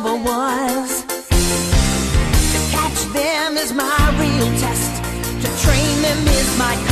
ever was. To catch them is my real test, to train them is my